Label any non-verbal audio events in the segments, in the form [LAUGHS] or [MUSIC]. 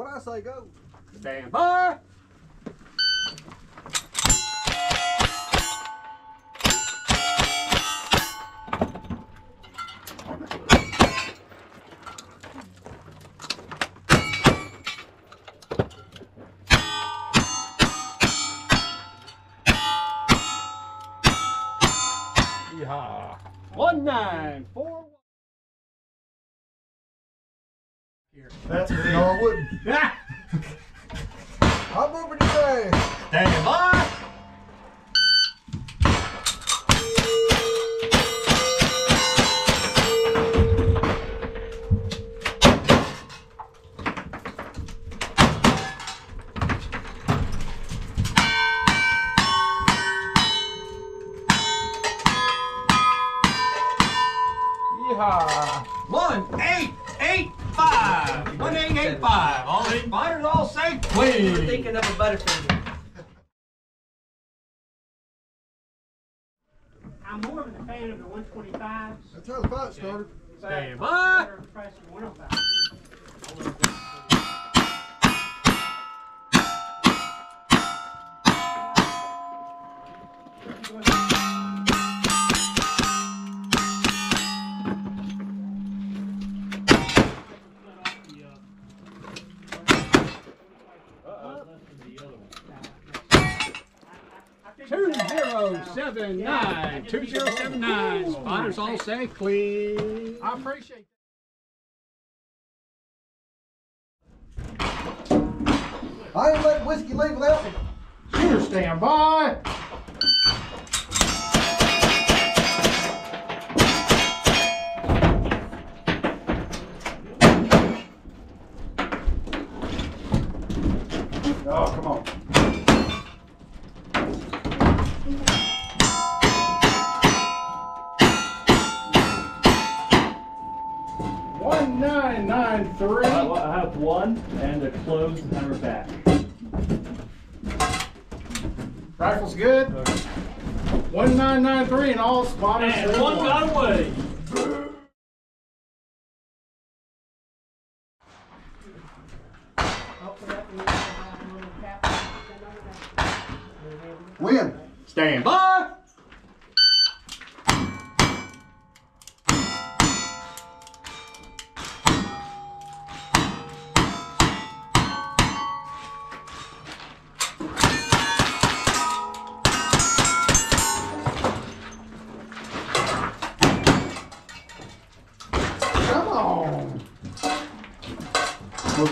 What I say, go. Stand by. Yeehaw. One nine four. That's me. No, I wouldn't. [LAUGHS] I'm moving you fast. Stand by. Yeehaw. One eight eight five. All eight fighters all safe. Clean. Thinking of a butterfinger. I'm more of a fan of the 125s. That's how the fight started. Stand by. Zero seven nine. Two zero seven nine. Spotters all safe. Clean. I appreciate I ain't letting whiskey leave without me. Shooter stand by. Oh, come on. Nine nine three. I have one and a closed hammer back. Rifle's good. One nine nine three and all spotters. And say one got away. Win. Stand by. Two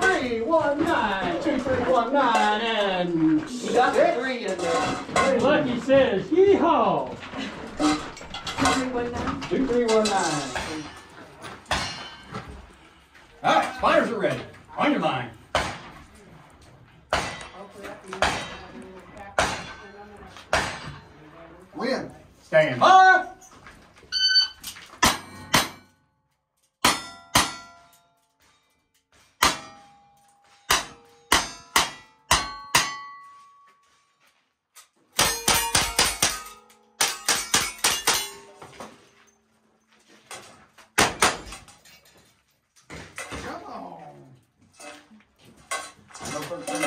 three one nine. Two three one nine and You got the three in there. Lucky says, yeehaw. Three, one, nine. Two three one nine. All right, spiders are ready. On your line. Win. Stand by. 감사합니다.